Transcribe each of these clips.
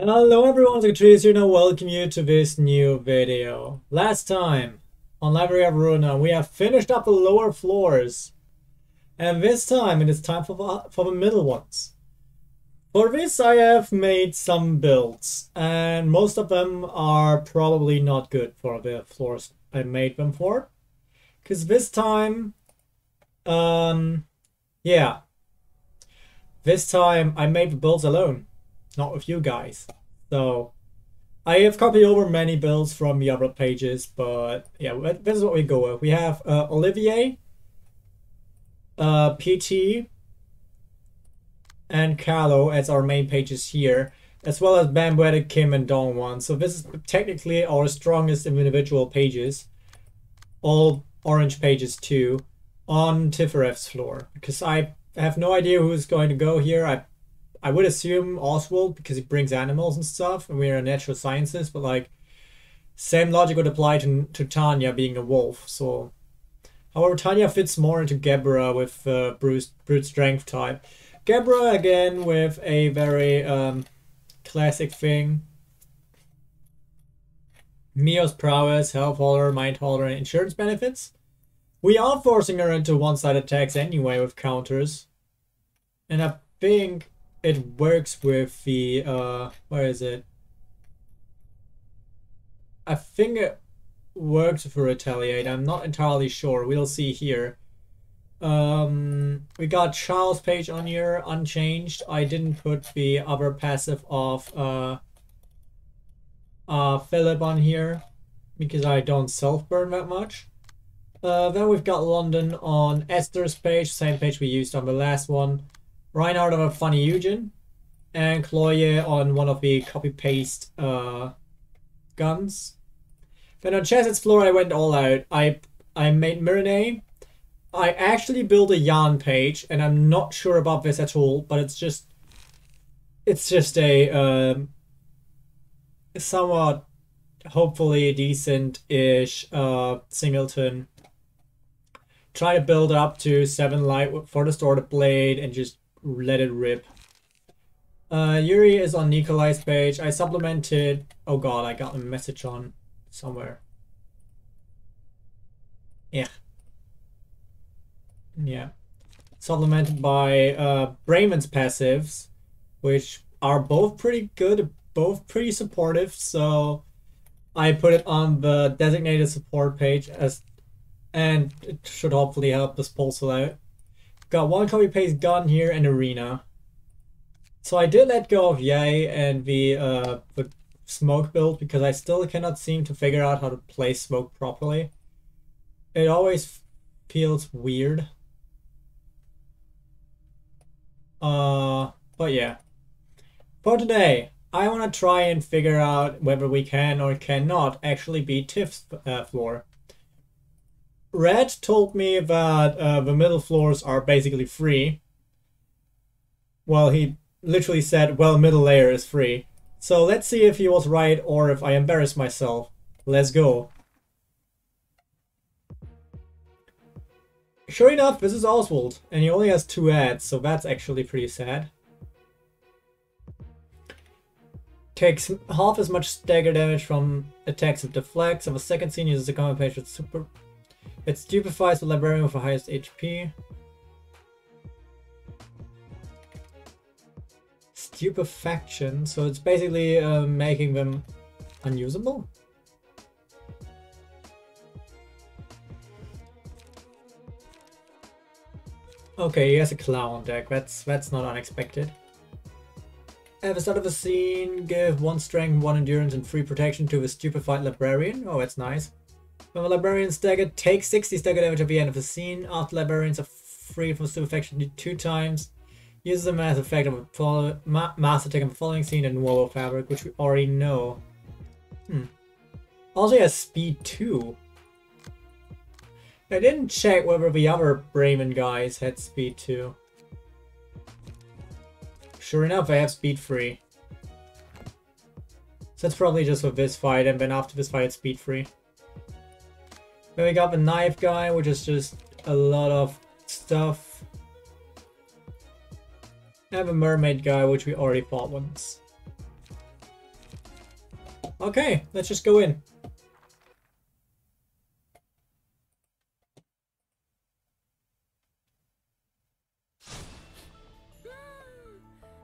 And hello everyone, Trios here and I welcome you to this new video. Last time on Library of Ruina we have finished up the lower floors and this time it is time for the, for the middle ones. For this I have made some builds and most of them are probably not good for the floors I made them for. Because this time, um, yeah, this time I made the builds alone not with you guys. So I have copied over many builds from the other pages, but yeah, this is what we go with. We have uh, Olivier, uh, PT, and Carlo as our main pages here, as well as Bamboo, Kim, and Dong Dongwon. So this is technically our strongest individual pages, all orange pages too, on Tiphereth's floor, because I have no idea who's going to go here. I I would assume Oswald because he brings animals and stuff, and we're natural sciences, but like same logic would apply to to Tanya being a wolf. So, however, Tanya fits more into Gebura with uh, brute brute strength type. Gebura again with a very um, classic thing. Mio's prowess, health holder, mind holder, and insurance benefits. We are forcing her into one-side attacks anyway with counters. And I think it works with the uh where is it? I think it works for retaliate. I'm not entirely sure. We'll see here. Um we got Charles page on here unchanged. I didn't put the other passive of uh uh Philip on here because I don't self-burn that much. Uh, then we've got London on Esther's page, same page we used on the last one. Reinhardt of a Funny Eugen, and Chloe on one of the copy-paste uh, guns. Then on Chesed's floor I went all out. I I made Myrne. I actually built a yarn page, and I'm not sure about this at all, but it's just it's just a um, somewhat hopefully decent-ish uh, singleton. Try to build up to seven light for the Sword of Blade and just let it rip. Uh, Yuri is on Nikolai's page. I supplemented... Oh god, I got a message on somewhere. Yeah. Yeah. Supplemented by uh, Bremen's passives, which are both pretty good, both pretty supportive, so I put it on the designated support page as and it should hopefully help this Pulsel out. Got one copy paste gun here and arena. So I did let go of Yay and the uh, the smoke build because I still cannot seem to figure out how to play smoke properly. It always feels weird. Uh, but yeah. For today, I want to try and figure out whether we can or cannot actually beat Tiff's uh, floor. Red told me that uh, the middle floors are basically free. Well, he literally said, well, middle layer is free. So let's see if he was right or if I embarrass myself. Let's go. Sure enough, this is Oswald, and he only has two ads, so that's actually pretty sad. Takes half as much stagger damage from attacks of deflects. Of the second scene uses a common page with super it stupefies the librarian with the highest HP. Stupefaction, so it's basically uh, making them unusable? Okay, he has a clown deck. That's that's not unexpected. At the start of a scene, give one strength, one endurance, and free protection to the stupefied librarian. Oh, that's nice. When the librarian stagger take 60 stagger damage at the end of the scene, after librarians are free from stupefaction two times, uses them mass effect of a follow, ma mass attack in the following scene in Woven Fabric, which we already know. Hmm. Also has speed 2. I didn't check whether the other Bremen guys had speed 2. Sure enough, they have speed 3. So that's probably just for this fight, and then after this fight it's speed 3. Then we got the knife guy, which is just a lot of stuff. I have a mermaid guy, which we already fought once. Okay, let's just go in.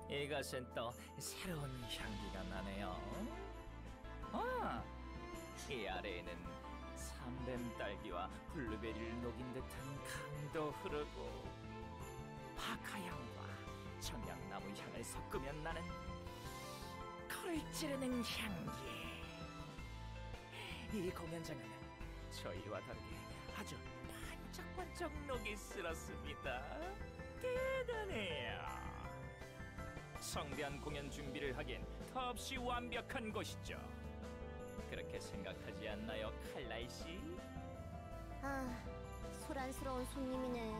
이것은 또 새로운 향기가 나네요. 아, 이 아래에는 삼뱀 딸기와 블루베리를 녹인 듯한 강도 흐르고 바카향과 청양나무 향을 섞으면 나는 코를 찌르는 향기. 이 공연장은 저희와 다르게 아주 반짝반짝 녹이 슬었습니다. 대단해요. 성대한 공연 준비를 하기엔 턱없이 완벽한 곳이죠. 그렇게 생각하지 않나요, 칼라이 씨? 아, 소란스러운 손님이네.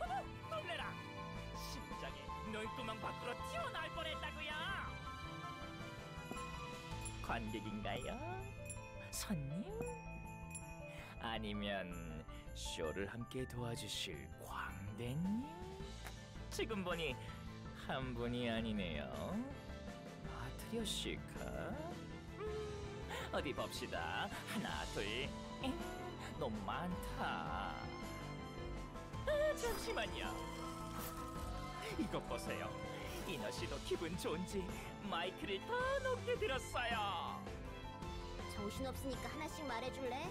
어머, 놀래라! 심장이 눈구멍 밖으로 튀어나올 뻔했다고요. 관객인가요? 손님? 아니면 쇼를 함께 도와주실 광대님? 지금 보니 한 분이 아니네요. 마트리오 시카? 음, 어디 봅시다. 하나, 둘, 엥, 너무 많다. 아, 잠시만요. 이것 보세요. 이너 씨도 기분 좋은지 마이크를 더 높게 들었어요. 정신 없으니까 하나씩 말해줄래?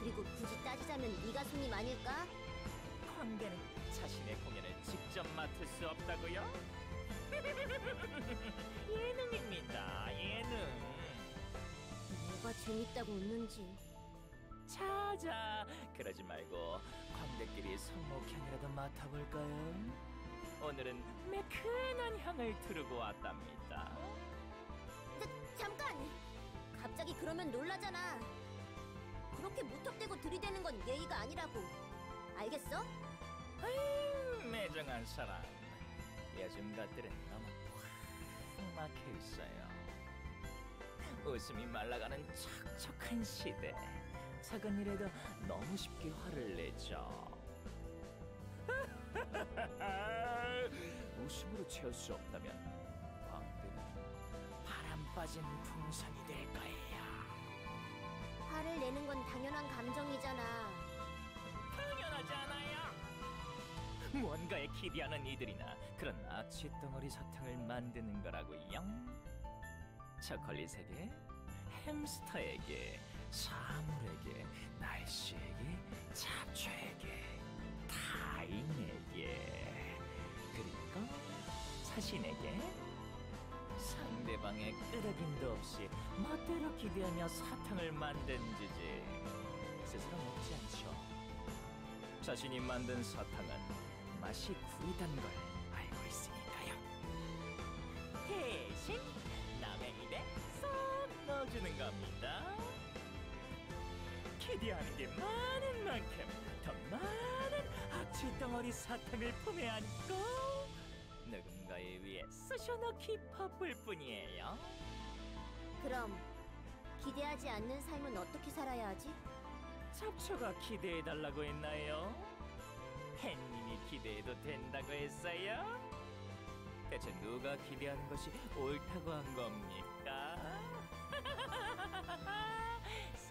그리고 굳이 따지자면 네가 손님 아닐까? 광대는 자신의 공연을 직접 맡을 수 없다고요? 예 재밌다고 웃는지. 자자, 그러지 말고 광대끼리 성목향이라도 맡아볼까요? 오늘은 매끈한 향을 두르고 왔답니다. 자, 잠깐! 갑자기 그러면 놀라잖아. 그렇게 무턱대고 들이대는 건 예의가 아니라고. 알겠어? 아이, 매정한 사람. 요즘 것들은 너무 꽉 막혀 있어요. 웃음이 말라가는 척척한 시대. 작은 일에도 너무 쉽게 화를 내죠. 웃음으로 채울 수 없다면 광대는 바람 빠진 풍선이 될 거예요. 화를 내는 건 당연한 감정이잖아. 당연하지 않아요. 무언가에 기대하는 이들이나 그런 아치 덩어리 사탕을 만드는 거라고요. 초콜릿에게, 햄스터에게, 사물에게, 날씨에게, 잡초에게, 타인에게, 그리고 자신에게 상대방의 끄덕임도 없이 멋대로 기대하며 사탕을 만든 주제 스스로 먹지 않죠. 자신이 만든 사탕은 맛이 구리단 걸 알고 있으니까요. 대신 쏙 넣어주는 겁니다. 기대하는 게 많은 만큼 더 많은 악취 덩어리 사탕을 품에 안고 누군가에 위해 쑤셔넣기 바쁠 뿐이에요. 그럼 기대하지 않는 삶은 어떻게 살아야 하지? 잡초가 기대해달라고 했나요? 햇님이 기대해도 된다고 했어요? 대체 누가 기대하는 것이 옳다고 한 겁니까?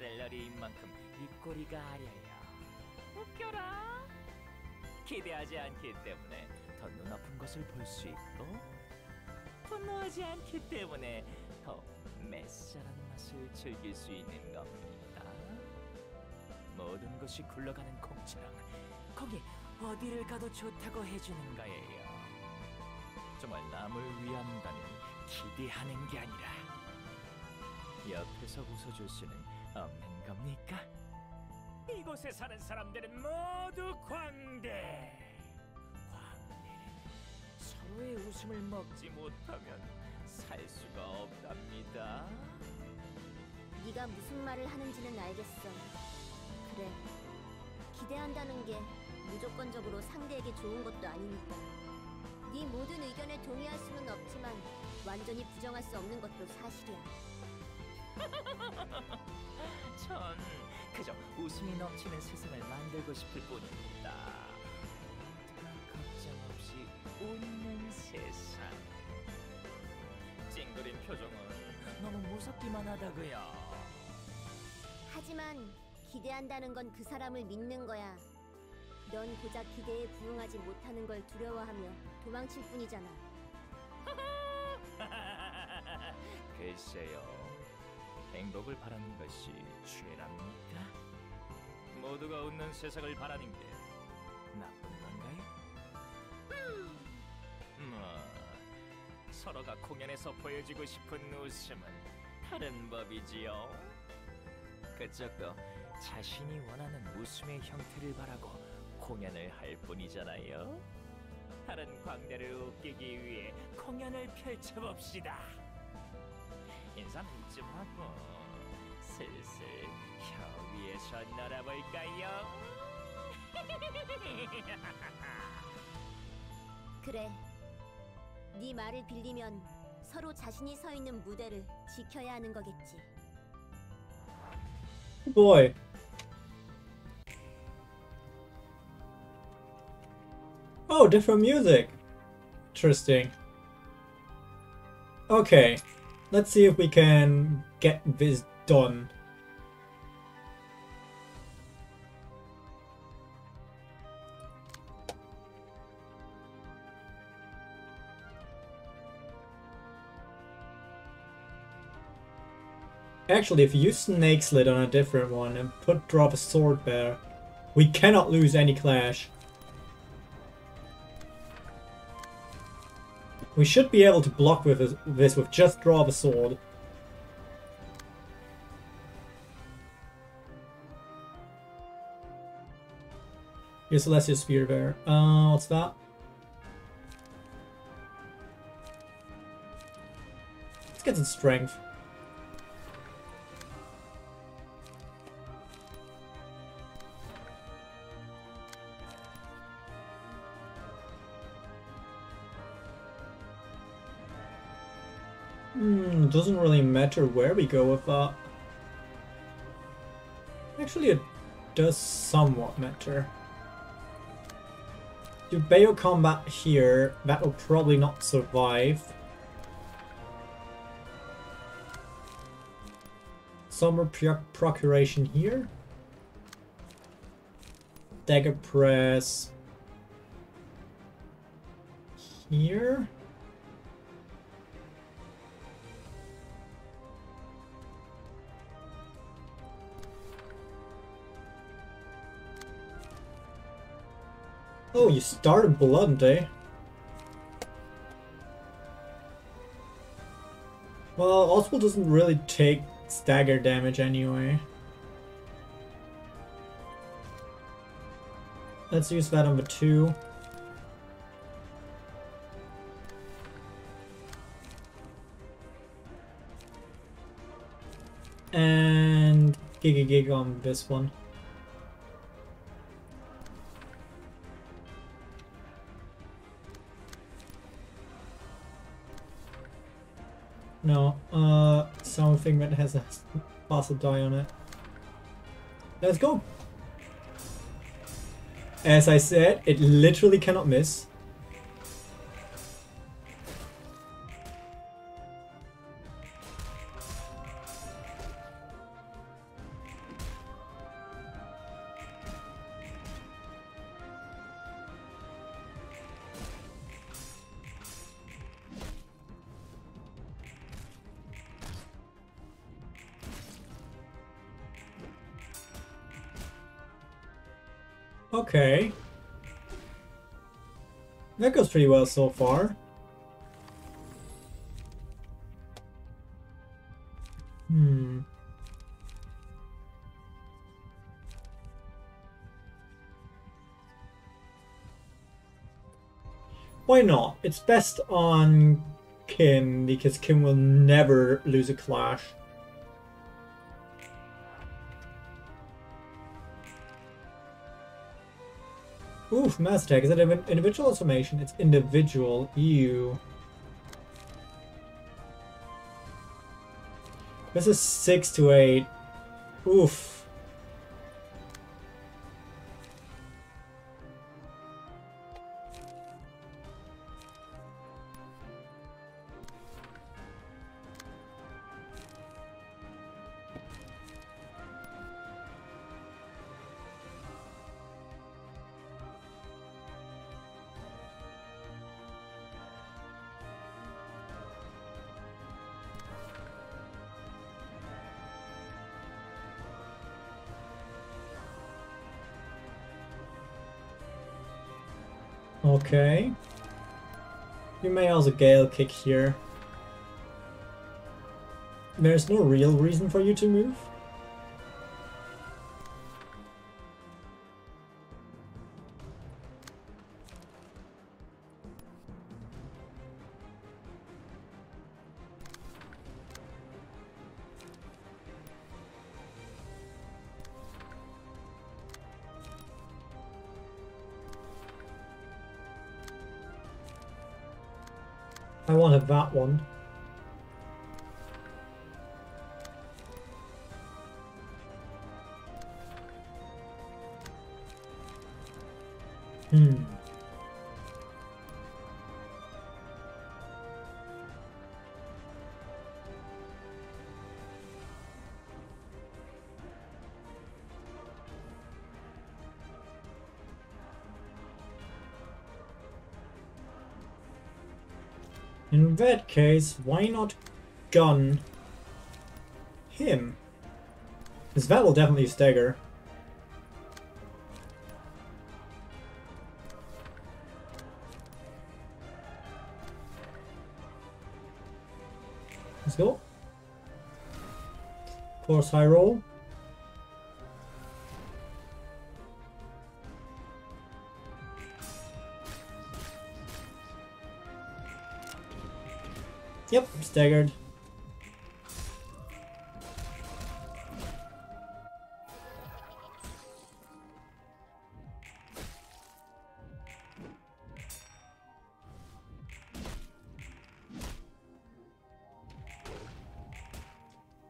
샐러리인 만큼 입꼬리가 아려요. 웃겨라. 기대하지 않기 때문에 더 눈아픈 것을 볼 수 있고 분노하지 않기 때문에 더 매살한 맛을 즐길 수 있는 겁니다. 모든 것이 굴러가는 공처럼 거기 어디를 가도 좋다고 해주는 거예요. 정말 남을 위한다면 기대하는 게 아니라 옆에서 웃어줄 수는 없는 겁니까? 이곳에 사는 사람들은 모두 광대. 광대는 서로의 웃음을 먹지 못하면 살 수가 없답니다. 네가 무슨 말을 하는지는 알겠어. 그래. 기대한다는 게 무조건적으로 상대에게 좋은 것도 아니니까. 네 모든 의견에 동의할 수는 없지만 완전히 부정할 수 없는 것도 사실이야. 전 그저 웃음이 넘치는 세상을 만들고 싶을 뿐입니다. 걱정 없이 웃는 세상. 찡그린 표정은 너무 무섭기만 하다고요. 하지만 기대한다는 건 그 사람을 믿는 거야. 넌 고작 기대에 부응하지 못하는 걸 두려워하며 도망칠 뿐이잖아. 글쎄요. 행복을 바라는 것이 죄랍니까? 모두가 웃는 세상을 바라는 게 나쁜 건가요? 뭐 서로가 공연에서 보여주고 싶은 웃음은 다른 법이지요. 그쪽도 자신이 원하는 웃음의 형태를 바라고 공연을 할 뿐이잖아요. 다른 광대를 웃기기 위해 공연을 펼쳐봅시다. 인사는 이쯤 하고 슬슬 혀 위에서 놀아볼까요? 그래. 네 말을 빌리면 서로 자신이 서 있는 무대를 지켜야 하는 거겠지. Boy. Oh, different music. Interesting. Okay, let's see if we can get this done. Actually, if you use Snake Slit on a different one and put drop a sword there, we cannot lose any clash. We should be able to block with this- with just draw the sword. Here's Celestial Spear there. Uh, what's that? Let's get some strength. Hmm, doesn't really matter where we go with that. Actually, it does somewhat matter. Do Bayo combat here, that will probably not survive. Summer Pro- Procuration here. Dagger Press. Here. Oh, you started blunt, eh? Well, Oswald doesn't really take stagger damage anyway. Let's use that number two. And Giga Gig on this one. No, uh, something that has a fossil die on it. Let's go! As I said, it literally cannot miss. Pretty well so far. Hmm. Why not? It's best on Kim because Kim will never lose a clash. Oof, mass attack. Is an individual or summation? It's individual. Ew. This is 6 to 8. Oof. You may also Gale kick here. There's no real reason for you to move. I wanted that one. Hmm. In that case, why not gun him? Because that will definitely stagger. Let's go. Course high roll. Staggered.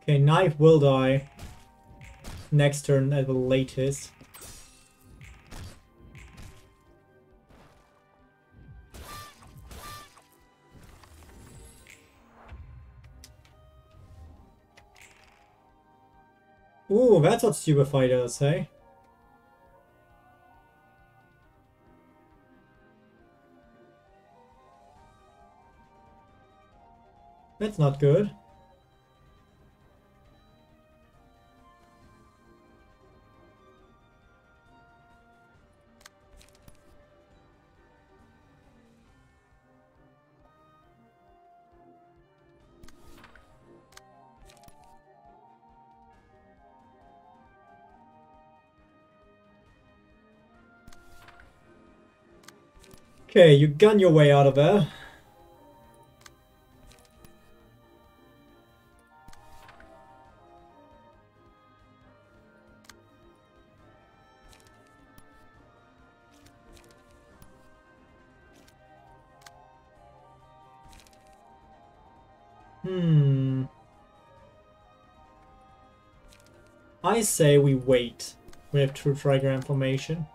Okay, knife will die. Next turn at the latest. Ooh, that's what Stupefy does, hey? That's not good. Okay, you gun your way out of there. Hmm. I say we wait. We have true trigram formation.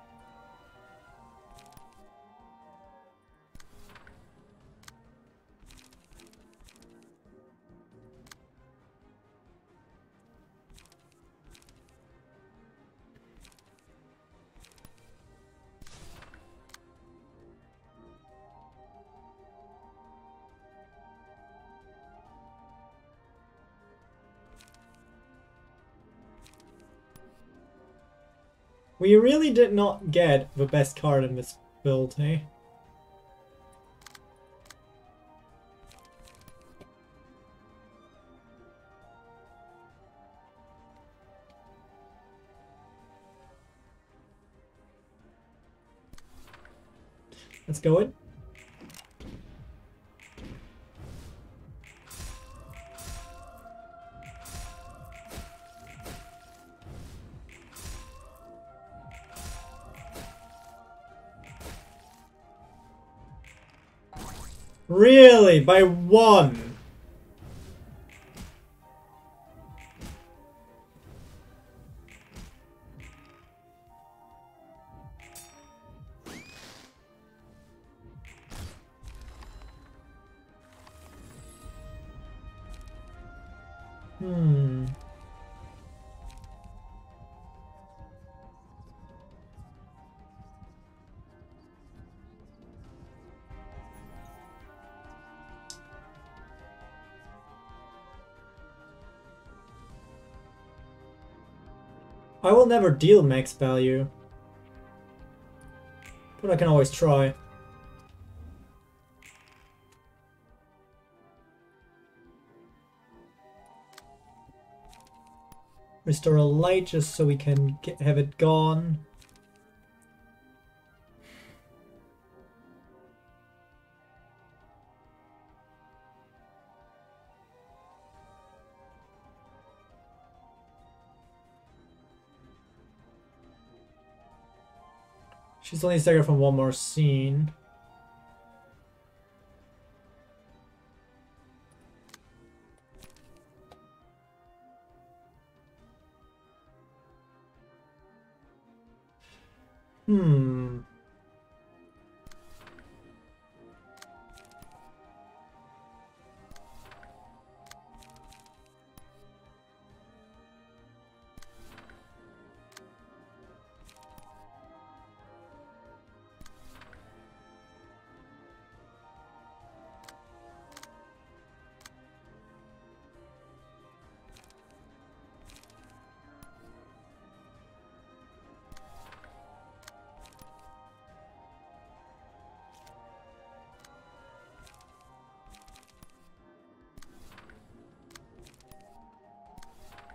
We really did not get the best card in this build, hey? Let's go in. Really? By one? I will never deal max value. But I can always try. Restore a light just so we can get, have it gone. She's only staggered from one more scene. Hmm.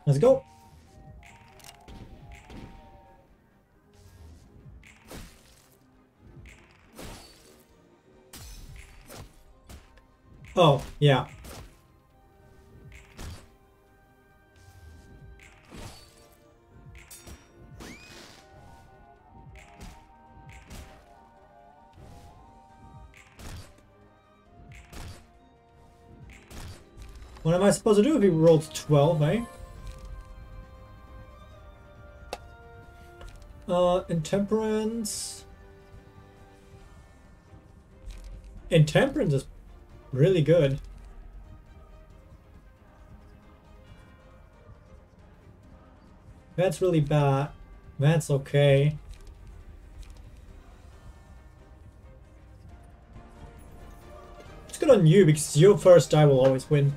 Let's go. Oh, yeah. What am I supposed to do if he rolls 12, eh? Uh, Intemperance. Intemperance is really good. That's really bad. That's okay. It's good on you because your first die will always win.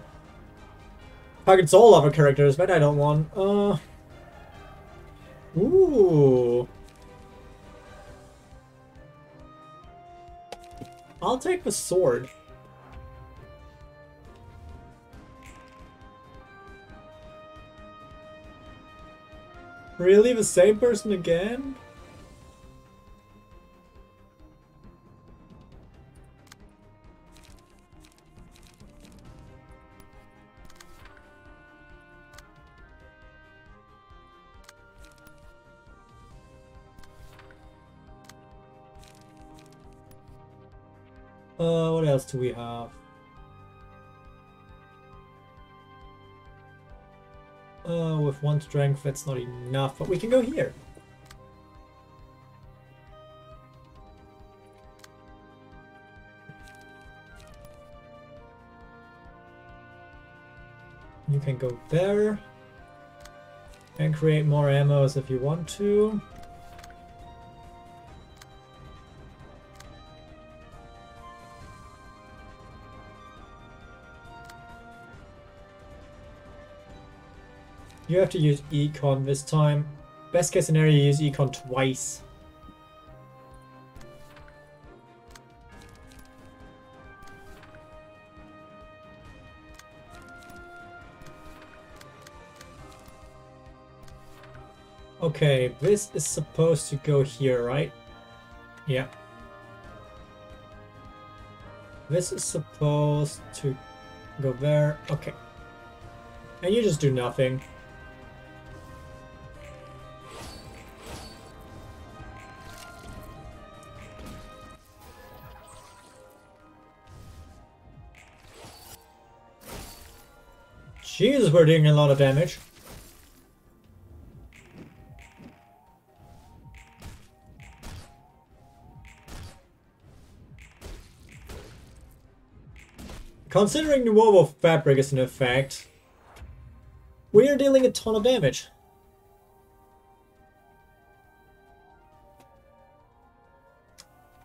Targets all other characters, but I don't want. Uh. Ooh. I'll take the sword. Really? The same person again? Uh, what else do we have? Uh, with one strength, that's not enough, but we can go here. You can go there and create more ammos if you want to. You have to use econ this time. Best case scenario, you use econ twice. Okay, this is supposed to go here, right? Yeah. This is supposed to go there. Okay. And you just do nothing. We're doing a lot of damage. Considering the Woven Fabric is in effect, we are dealing a ton of damage.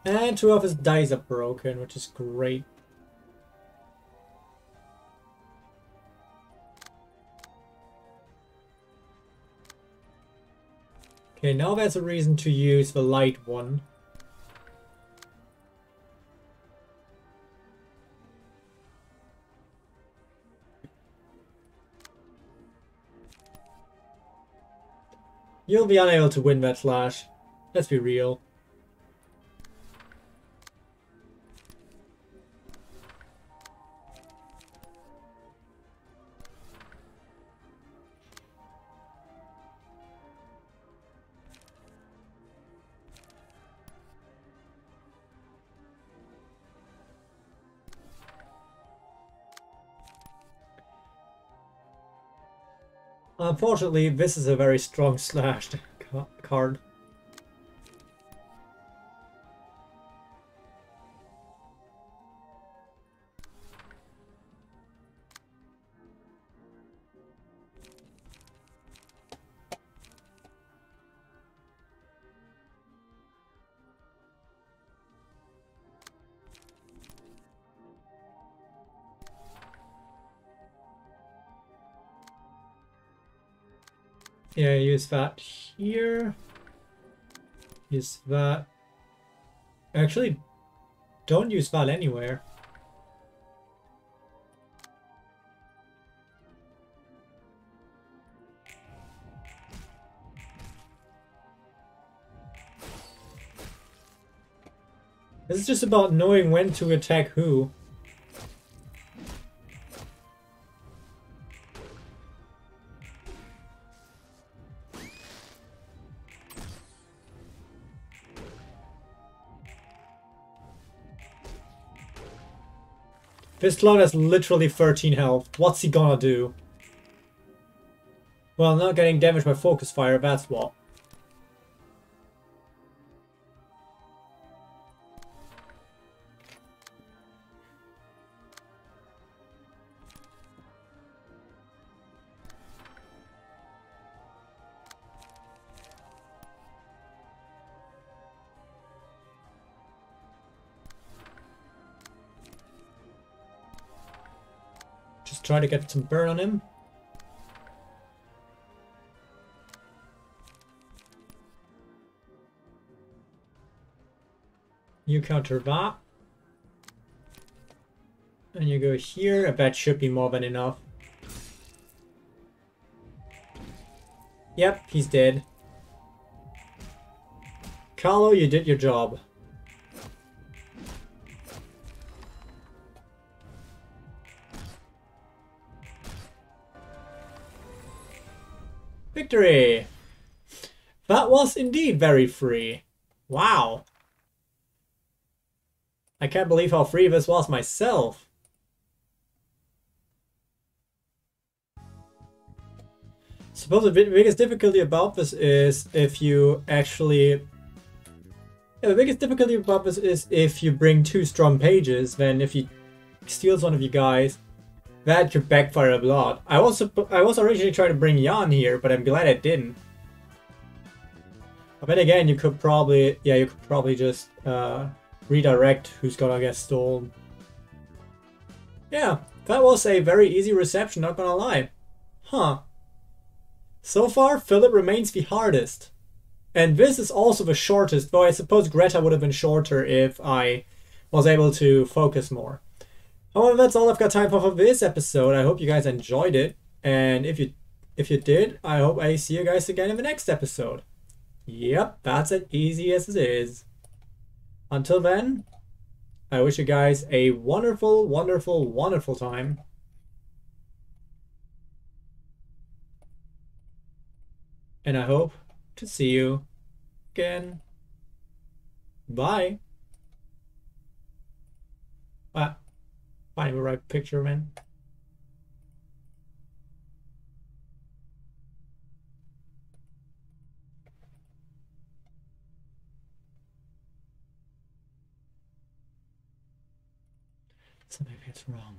And two of his dice are broken, which is great. Okay, now there's a reason to use the light one. You'll be unable to win that slash. Let's be real. Unfortunately, this is a very strong slashed card. Yeah, use that here. Use that. Actually, don't use that anywhere. This is just about knowing when to attack who. This clone has literally 13 health. What's he gonna do? Well, not getting damaged by focus fire, that's what. Try to get some burn on him. You counter that. And you go here. Bet should be more than enough. Yep, he's dead. Carlo, you did your job. Victory! That was indeed very free. Wow. I can't believe how free this was myself. Suppose the biggest difficulty about this is if you actually... Yeah, the biggest difficulty about this is if you bring two strong pages, then if he steals one of you guys, that could backfire a lot. I was I was originally trying to bring Jan here, but I'm glad I didn't. But again, you could probably yeah, you could probably just uh, redirect who's gonna get stolen. Yeah, that was a very easy reception, not gonna lie. Huh. So far, Philip remains the hardest. And this is also the shortest, though I suppose Greta would have been shorter if I was able to focus more. However, that's all I've got time for for this episode. I hope you guys enjoyed it. And if you if you did, I hope I see you guys again in the next episode. Yep, that's as easy as it is. Until then, I wish you guys a wonderful, wonderful, wonderful time. And I hope to see you again. Bye. Bye. Find the right picture, man. So maybe it's wrong.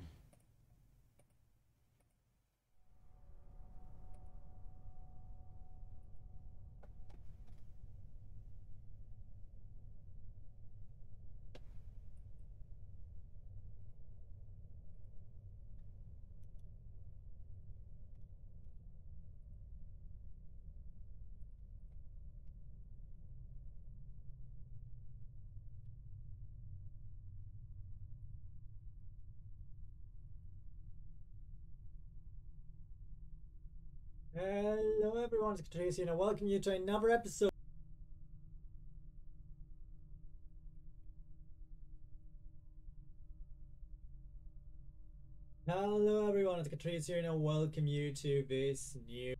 Everyone, it's here and I welcome you to another episode. Hello everyone, it's AkaTrios here and I welcome you to this new